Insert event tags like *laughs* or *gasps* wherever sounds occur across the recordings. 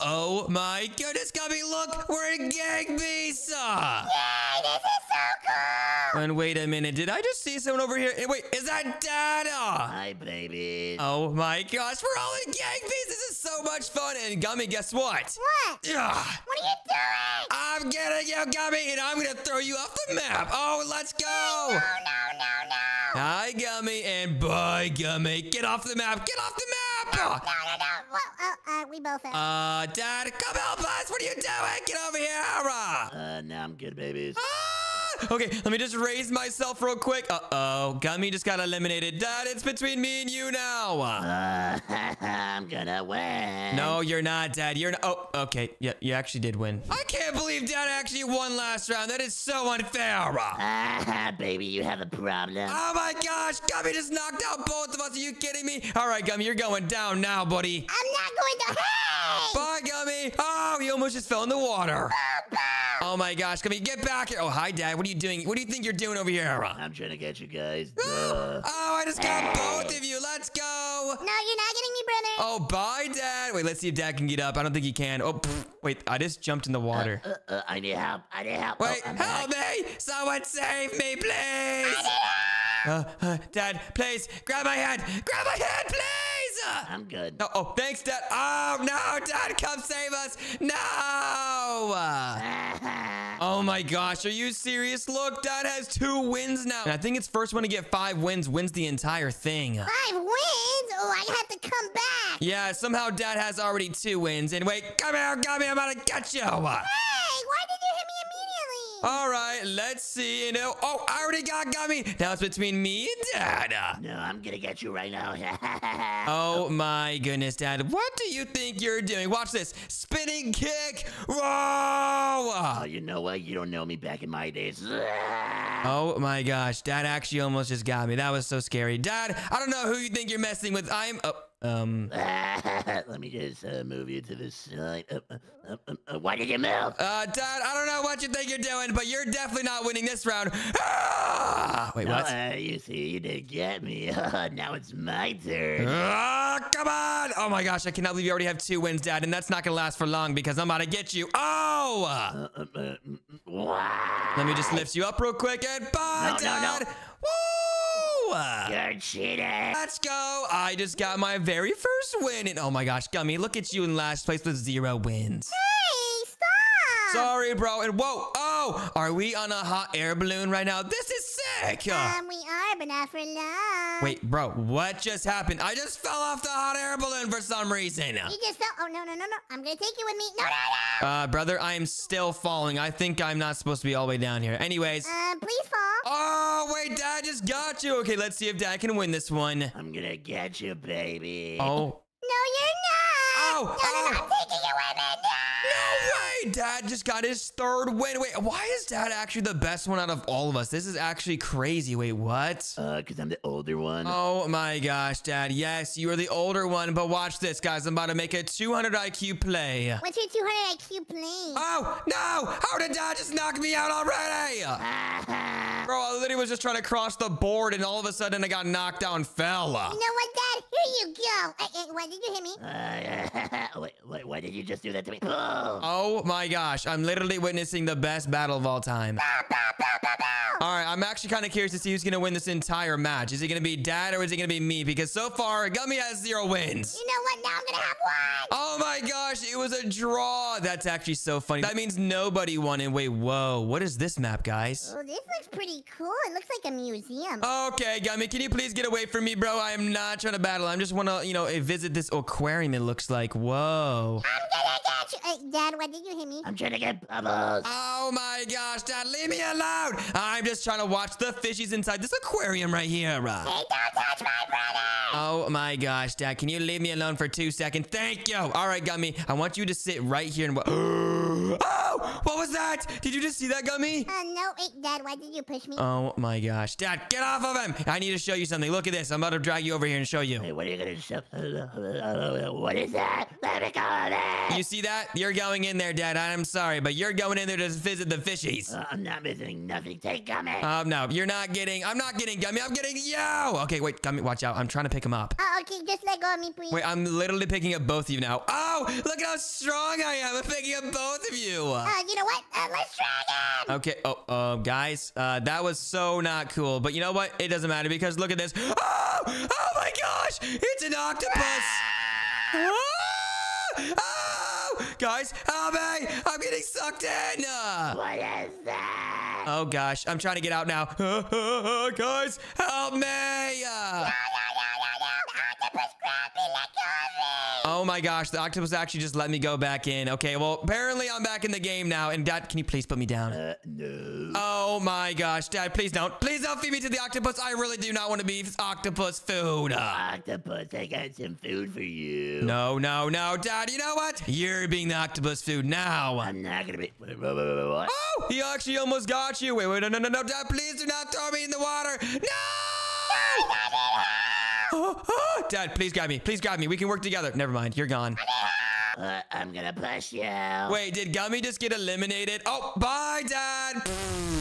Oh my goodness, Gummy, look, we're in Gang Beast. Yay, this is so cool. And wait a minute, did I just see someone over here? Wait, is that Dada? Hi, baby. Oh my gosh, we're all in Gang Beast. This is so much fun. And Gummy, guess what? What? Ugh. What are you doing? I'm getting you, Gummy, and I'm gonna throw you off the map. Oh, let's go. No, no, no, no. Hi, Gummy, and bye, Gummy. Get off the map. Get off the map. No, no, no. Well, uh, uh, we both have. Uh, Dad, come help us. What are you doing? Get over here. Ah! Uh, now I'm good, babies. *laughs* Okay, let me just raise myself real quick. Uh-oh, Gummy just got eliminated. Dad, it's between me and you now. Uh, *laughs* I'm gonna win. No, you're not, Dad. You're not. Oh, okay. Yeah, you actually did win. I can't believe Dad actually won last round. That is so unfair. Ah, baby, you have a problem. Oh my gosh, Gummy just knocked out both of us. Are you kidding me? All right, Gummy, you're going down now, buddy. I'm not going to. Hey! Bye, Gummy. Oh, he almost just fell in the water. Oh my gosh, Come here. get back here. Oh, hi, Dad. What are you doing? What do you think you're doing over here? I'm trying to get you guys. *gasps* Oh, I just got both of you. Let's go. No, you're not getting me, brother. Oh, bye, Dad. Wait, let's see if Dad can get up. I don't think he can. Oh, pff, wait, I just jumped in the water. Uh, uh, I need help. I need help. Wait, oh, help back. me! Someone save me, please! Uh, uh, Dad, please, grab my hand! Grab my hand, please! I'm good. Oh, oh, thanks, Dad. Oh, no, Dad, come save us! No! *laughs* Oh my gosh, are you serious? Look, Dad has two wins now. And I think it's first one to get five wins wins the entire thing. Five wins? Oh, I have to come back. Yeah, somehow Dad has already two wins. And wait, come here, come here, I'm about to get you. Hey, why did you hit me immediately? All right, let's see. You know, oh, I already got Gummy. Now it's between me and Dad. No, I'm gonna get you right now. *laughs* Oh my goodness, Dad. What do you think you're doing? Watch this. Spinning kick. Whoa! Oh, you know what? You don't know me back in my days. *laughs* Oh my gosh. Dad actually almost just got me. That was so scary. Dad, I don't know who you think you're messing with. I'm. Oh, um. *laughs* Let me just uh, move you to the side. Uh, uh, uh, uh, uh, why did you move? Uh, Dad, I don't know what you think you're doing, but you're definitely not winning this round. Ah! Wait, what? uh, you see, you didn't get me. *laughs* now it's my turn. Ah, come on! Oh my gosh, I cannot believe you already have two wins, Dad, and that's not gonna last for long because I'm about to get you. Oh! Mm, mm? Let me just lift you up real quick and bye, No, no, no. You're cheating. Let's go! I just got my very first win, and oh my gosh, Gummy, look at you in last place with zero wins. Hey, stop. Sorry, bro. And whoa, oh, are we on a hot air balloon right now? This is sick. Um, we are, but not for long. Wait, bro, what just happened? I just fell off the hot air balloon for some reason. You just fell. Oh, no, no, no, no. I'm going to take you with me. No, no, no. Uh, brother, I am still falling. I think I'm not supposed to be all the way down here. Anyways. Um, please fall. Oh, wait, Dad just got you. Okay, let's see if Dad can win this one. I'm gonna get you, baby. Oh, No, you're not. Oh, no, no, oh. no. I'm taking you with me. No. no way! Dad just got his third win. Wait, why is Dad actually the best one out of all of us? This is actually crazy. Wait, what? Uh, cause I'm the older one. Oh my gosh, Dad. Yes, you are the older one, but watch this, guys. I'm about to make a 200 IQ play. What's your 200 IQ plane? Oh, no! How did Dad just knock me out already? *laughs* Bro, I literally was just trying to cross the board, and all of a sudden I got knocked out and fell. You know what, Dad? Here you go. Uh, uh, why did you hit me? Uh, *laughs* wait, wait, why did you just do that to me? Oh. *gasps* Oh my gosh, I'm literally witnessing the best battle of all time. All right, I'm actually kind of curious to see who's going to win this entire match. Is it going to be Dad or is it going to be me? Because so far, Gummy has zero wins. You know what? Now I'm going to have one. Oh my gosh, it was a draw. That's actually so funny. That means nobody won. And wait, whoa, what is this map, guys? Oh, this looks pretty cool. It looks like a museum. Okay, Gummy, can you please get away from me, bro? I am not trying to battle. I'm just want to, you know, eh, visit this aquarium, it looks like. Whoa. I'm gonna get you. Uh, why did you hit me? I'm trying to get bubbles. Oh my gosh, Dad, leave me alone. I'm just trying to watch the fishies inside this aquarium right here. Hey, don't touch my brother. Oh my gosh, Dad, can you leave me alone for two seconds? Thank you. All right, Gummy, I want you to sit right here and. wa- *gasps* Oh, what was that? Did you just see that, Gummy? Uh, no, wait, Dad, why did you push me? Oh my gosh, Dad, get off of him! I need to show you something. Look at this. I'm about to drag you over here and show you. Hey, what are you gonna show? *laughs* What is that? Let me go of it. You see that? You're going in there, Dad. I'm sorry, but you're going in there to visit the fishies. Uh, I'm not missing nothing. Take Gummy. Um, no, you're not getting. I'm not getting Gummy. I'm getting yo. Okay, wait, Gummy, watch out. I'm trying to pick him up. Oh, okay, just let go of me, please. Wait, I'm literally picking up both of you now. Oh, look at how strong I am. I'm picking up both of you. Uh, you know what? Uh, let's try again. Okay. Oh, uh, guys, uh, that was so not cool. But you know what? It doesn't matter because look at this. Oh, oh my gosh, it's an octopus. Ah! Oh, guys, help me! I'm getting sucked in. What is that? Oh gosh, I'm trying to get out now. *laughs* guys, help me! Uh, Octopus grabbed me, let go me. Oh my gosh, the octopus actually just let me go back in. Okay, well, apparently I'm back in the game now. And Dad, can you please put me down? Uh, no. Oh my gosh, Dad, please don't. Please don't feed me to the octopus. I really do not want to be octopus food. Uh, Octopus, I got some food for you. no, no, no, Dad, you know what? You're being the octopus food now. I'm not gonna be. What? Oh, he actually almost got you. Wait, wait, no, no, no, no, Dad, please do not throw me in the water. No! Oh, *gasps* oh, Dad, please grab me. Please grab me. We can work together. Never mind. You're gone. Uh, I'm gonna push you. Wait, did Gummy just get eliminated? Oh, bye, Dad.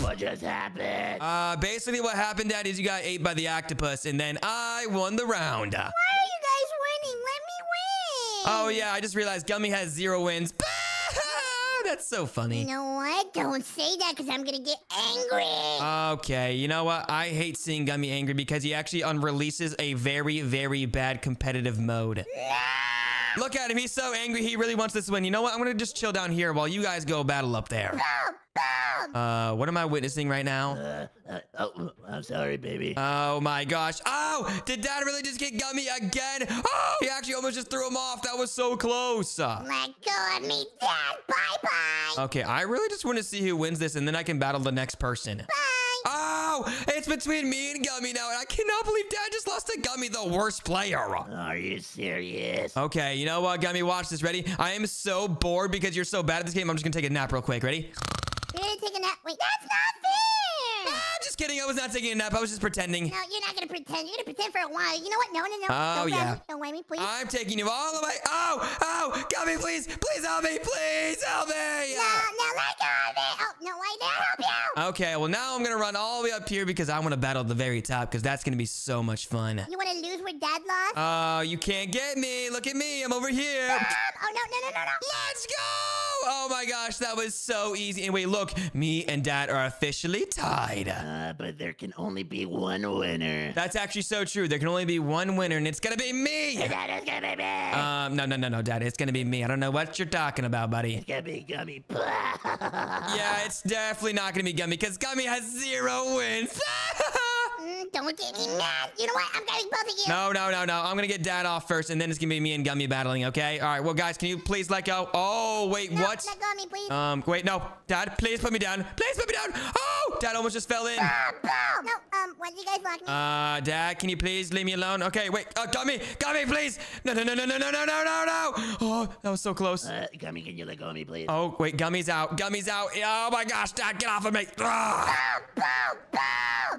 What just happened? Uh, basically what happened, Dad, is you got ate by the octopus, and then I won the round. Why are you guys winning? Let me win. Oh, yeah, I just realized Gummy has zero wins. That's so funny. You know what? Don't say that because I'm going to get angry. Okay, you know what? I hate seeing Gummy angry because he actually unreleases a very, very bad competitive mode. Look at him. He's so angry. He really wants this win. You know what? I'm going to just chill down here while you guys go battle up there. *laughs* Uh, what am I witnessing right now? Uh, uh, oh, I'm sorry, baby. Oh my gosh. Oh, did dad really just get Gummy again? Oh, he actually almost just threw him off. That was so close. Let go of me, Dad. Bye-bye. Okay, I really just want to see who wins this and then I can battle the next person. Bye. Oh, it's between me and Gummy now, and I cannot believe Dad just lost to Gummy, the worst player. Are you serious? Okay, you know what, Gummy? Watch this. Ready? I am so bored because you're so bad at this game. I'm just gonna take a nap real quick. Ready? You're going to take a nap. Wait, that's not fair. *laughs* Ah, just kidding. I was not taking a nap. I was just pretending. No, you're not going to pretend. You're going to pretend for a while. You know what? No, no, no. Oh, Don't yeah. me. Don't wait me, please. I'm taking you all the way. Oh, oh, Gummy, please, please help me, please help me. no, no, let go of me. Oh, no, I dare help you. Okay, well now I'm gonna run all the way up here because I want to battle at the very top because that's gonna be so much fun. You want to lose where Dad lost? Oh, you can't get me. Look at me. I'm over here. Um, oh, no, no, no, no, no. Let's go! Oh my gosh, that was so easy. And wait, look, me and Dad are officially tied. Uh, but there can only be one winner. That's actually so true. There can only be one winner, and it's gonna be me. That is gonna be me. Um, no, no, no, no, Dad. It's gonna be me. I don't know what you're talking about, buddy. it's gonna be gummy. *laughs* Yeah, it's definitely not gonna be Gummy because Gummy has zero wins. *laughs* Mm, don't get me mad. You know what? I'm getting both of you. No, no, no, no. I'm gonna get Dad off first, and then it's gonna be me and Gummy battling. Okay. All right. Well, guys, can you please let go? Oh, wait. No, what? Let go of me, please. Um. Wait. No. Dad, please put me down. Please put me down. Oh, Dad almost just fell in. no, um, why did you guys lock me? Uh, Dad, can you please leave me alone? Okay. Wait. Uh, Gummy, Gummy, please. No, no, no, no, no, no, no, no, no, no. Oh, that was so close. uh, gummy, can you let go of me, please? Oh, wait. Gummy's out. Gummy's out. Oh my gosh, Dad, get off of me. Ah.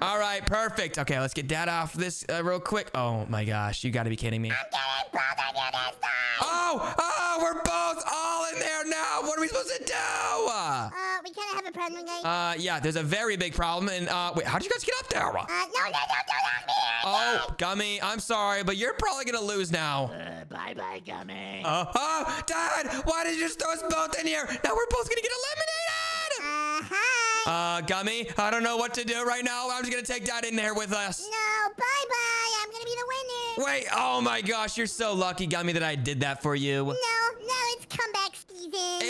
All right. Perfect. Okay. Let's get Dad off this uh, real quick. Oh my gosh, you got to be kidding me. getting both of you this time. Oh, oh, we're both all in there now. What are we supposed to do? Uh, we kind of have a problem, guys. Uh, yeah, there's a very big problem. And uh, wait, how did you guys get up there? Uh, no, no, no, don't lock me. Oh, Gummy, I'm sorry, but you're probably gonna lose now. Uh, bye bye, gummy. Uh, oh, Dad, why did you just throw us both in here? Now we're both gonna get eliminated. Uh, hi. Uh, Gummy, I don't know what to do right now. I'm just gonna take Dad in there with us. no, bye-bye. I'm going to be the winner. Wait, oh my gosh, you're so lucky, Gummy, that I did that for you. No, no, it's comeback season.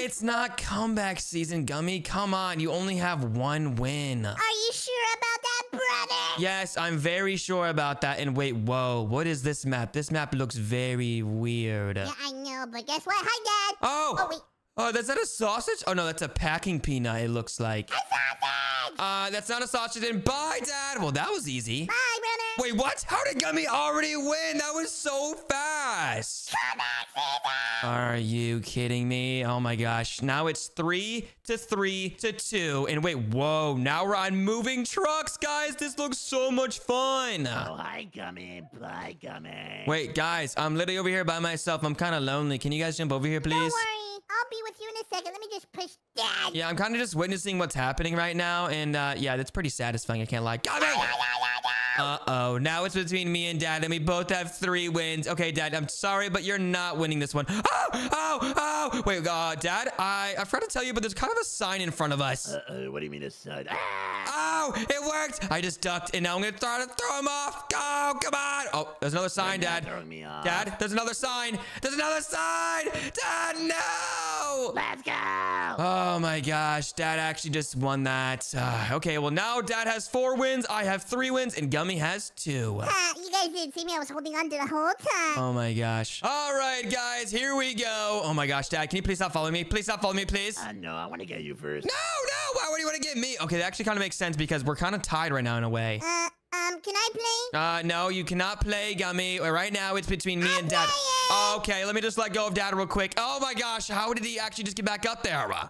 It's not comeback season, Gummy. Come on, you only have one win. Are you sure about that, brother? Yes, I'm very sure about that. And wait, whoa, what is this map? This map looks very weird. Yeah, I know, but guess what? Hi, Dad. Oh! Oh, wait. Oh, is that a sausage? Oh, no, that's a packing peanut, it looks like. Sausage. Uh, that's not a sausage. And bye, Dad. Well, that was easy. Bye, brother. Wait, what? How did Gummy already win? That was so fast. Comeback season. Are you kidding me? Oh my gosh. Now it's three to three to two. And wait, whoa. Now we're on moving trucks, guys. This looks so much fun. Oh, hi, gummy. Bye, gummy. Wait, guys, I'm literally over here by myself. I'm kind of lonely. Can you guys jump over here, please? Don't worry. I'll be with you in a second. Let me just push dad. Yeah, I'm kind of just witnessing what's happening right now. And uh, yeah, that's pretty satisfying. I can't lie. Uh-oh, now it's between me and Dad, and we both have three wins. Okay, Dad, I'm sorry, but you're not winning this one. Oh, oh, oh! Wait, uh, Dad, I, I forgot to tell you, but there's kind of a sign in front of us. Uh, uh, what do you mean a sign? Ah! Oh, it worked! I just ducked, and now I'm gonna try to throw him off. Go, come on! Oh, there's another sign, Dad. throwing me off. Dad, there's another sign. There's another sign. Dad, no! Let's go. Oh my gosh, Dad actually just won that. Uh, okay, well now Dad has four wins, I have three wins, and Gummy has two. Uh, you guys didn't see me. I was holding on to the whole time. Oh my gosh. All right, guys, here we go. Oh my gosh, Dad, can you please stop following me? Please stop following me, please. Uh, no, I want to get you first. No, no, why would you want to get me? Okay, that actually kind of makes sense because we're kind of tied right now in a way. Uh, um, can I play? Uh, no, you cannot play, Gummy. Right now, it's between me and Dad. playing. Okay, let me just let go of Dad real quick. Oh my gosh, how did he actually just get back up there? Bye.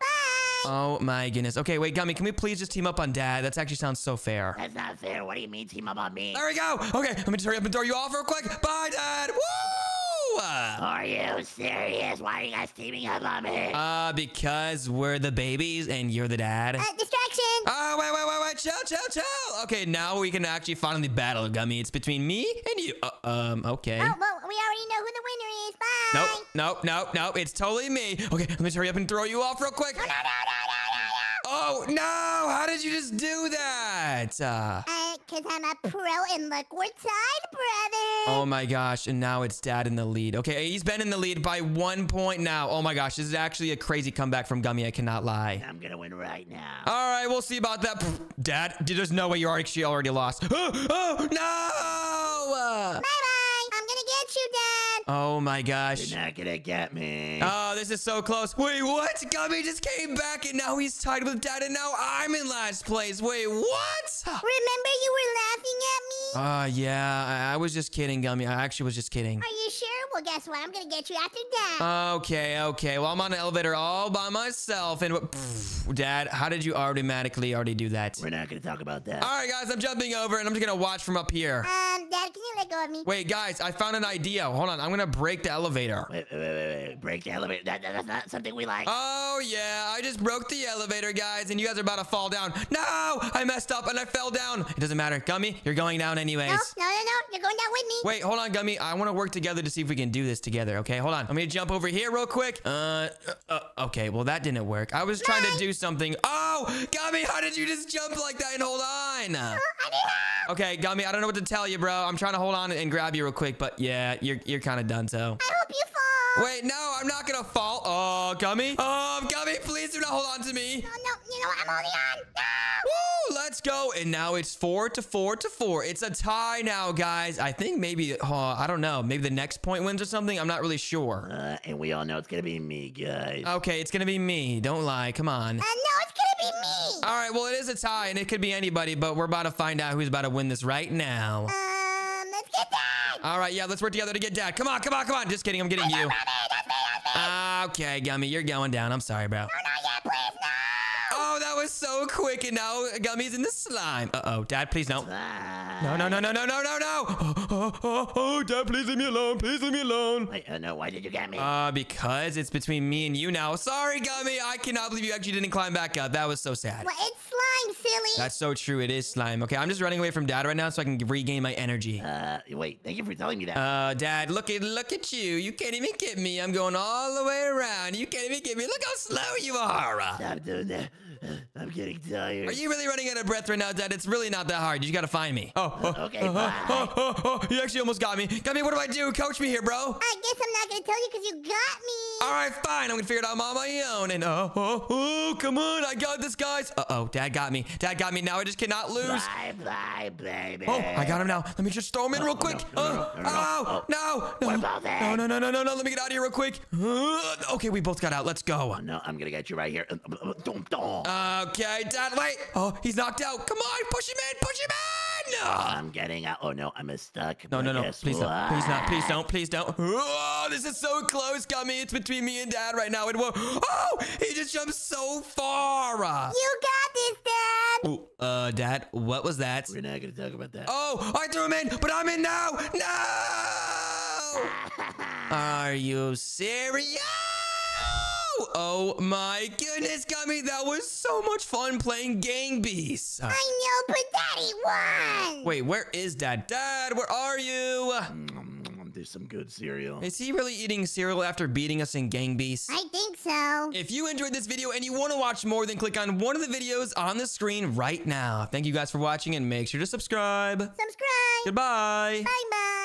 Oh my goodness. Okay, wait, Gummy, can we please just team up on Dad? That actually sounds so fair. That's not fair. What do you mean team up on me? There we go. Okay, let me just hurry up and throw you off real quick. Bye, Dad. Woo! Are you serious? Why are you guys teaming up on me? Uh, because we're the babies and you're the dad. Uh, distraction. Oh, wait, wait, wait, wait. Chill, chill, chill. Okay, now we can actually finally battle, Gummy. It's between me and you. Uh, um, okay. Oh, well, we already know who the winner is. Bye. Nope, nope, nope, nope. It's totally me. Okay, let me just hurry up and throw you off real quick. No, no, no, Oh, no. How did you just do that? Uh, no. Uh, cause I'm a pro and look, we're tied, brother. Oh my gosh, and now it's dad in the lead. Okay, he's been in the lead by one point now. Oh my gosh, this is actually a crazy comeback from Gummy, I cannot lie. I'm gonna win right now. All right, we'll see about that. Dad, dude, there's no way you actually already lost. *gasps* Oh, no! Uh, Bye bye. I'm gonna get you, Dad. Oh my gosh. You're not gonna get me. Oh, this is so close. Wait, what? Gummy just came back and now he's tied with Dad and now I'm in last place. Wait, what? Remember Uh, yeah, I, I was just kidding, Gummy. I actually was just kidding. Are you sure? Well, guess what? I'm gonna get you after Dad. Okay, okay. Well, I'm on an elevator all by myself. And pff, Dad, how did you automatically already do that? We're not gonna talk about that. All right, guys, I'm jumping over and I'm just gonna watch from up here. um, Dad, can you let go of me? Wait, guys, I found an idea. Hold on, I'm gonna break the elevator. Wait, wait, wait, wait, wait. Break the elevator. That, that- that's not something we like. Oh, yeah, I just broke the elevator, guys, and you guys are about to fall down. No, I messed up and I fell down. It doesn't matter. Gummy, you're going down anyways. No, no, no, no. You're going down with me. Wait, hold on, Gummy. I want to work together to see if we can do this together, okay? Hold on. I'm going to jump over here real quick. Uh, uh, okay, well, that didn't work. I was trying to do something. Oh, Gummy, how did you just jump like that and hold on? I need help. Okay, Gummy, I don't know what to tell you, bro. I'm trying to hold on and grab you real quick, but yeah, you're, you're kind of done, so. I hope you fall. Wait, no, I'm not going to fall. Oh, Gummy. Oh, Gummy, please do not hold on to me. No, no, you know what? I'm holding on. No. Woo, let's go. And now it's four to four to four. It's a tie now, guys. I think maybe, uh, I don't know, maybe the next point wins or something. I'm not really sure. Uh, and we all know it's gonna be me, guys. Okay, it's going to be me. Don't lie. Come on. Uh, no, it's gonna be me. All right, well, it is a tie, and it could be anybody, but we're about to find out who's about to win this right now. Um, let's get Dad. All right, yeah, let's work together to get dad. Come on, come on, come on. Just kidding, I'm getting you. That's that's me, that's me. Okay, Gummy, you're going down. I'm sorry, bro. No, was so quick, and now Gummy's in the slime. Uh-oh, Dad, please no. No, no, no, no, no, no, no, no. Oh, oh, oh, oh, Dad, please leave me alone. Please leave me alone. Wait, uh, no, why did you get me? Uh, because it's between me and you now. Sorry, Gummy. I cannot believe you actually didn't climb back up. That was so sad. Well, it's slime, silly. That's so true. It is slime. Okay, I'm just running away from Dad right now so I can regain my energy. uh, wait, thank you for telling me that. Uh, Dad, look at look at you. You can't even get me. I'm going all the way around. You can't even get me. Look how slow you are. Stop doing that. Uh, I'm getting tired. Are you really running out of breath right now, Dad? It's really not that hard. You just gotta find me. Oh, oh, Okay, oh, bye. oh, oh, oh, you actually almost got me. Got me. What do I do? Coach me here, bro. I guess I'm not gonna tell you because you got me. All right, fine. I'm gonna figure it out on my own. And oh, oh, oh, come on. I got this, guys. Uh oh, Dad got me. Dad got me. Now I just cannot lose. Bye, bye, baby. Oh, I got him now. Let me just throw him in real quick. no, no, Uh, no, no, no. oh, no, no, What about that? no, no, no, no, no, no. Let me get out of here real quick. Uh, okay, we both got out. Let's go. Oh, no, I'm gonna get you right here. Uh, uh, uh. Okay, Dad, wait. Oh, he's knocked out. Come on, push him in, push him in. No, I'm getting out. Oh no, I'm stuck. no, but no, no. guess Please don't. Please not. Please don't. Please don't. Oh, this is so close, Gummy. It's between me and Dad right now. And whoa. Oh, he just jumped so far. You got this, Dad. Ooh, uh, Dad, what was that? We're not gonna talk about that. Oh, I threw him in, but I'm in now. No. *laughs* Are you serious? Woo! Oh my goodness, Gummy, that was so much fun playing Gang Beasts. Uh, I know, but Daddy won. wait, where is Dad? Dad, where are you? Mm, There's some good cereal. Is he really eating cereal after beating us in Gang Beasts? I think so. If you enjoyed this video and you want to watch more, then click on one of the videos on the screen right now. Thank you guys for watching and make sure to subscribe. Subscribe. Goodbye. Bye bye.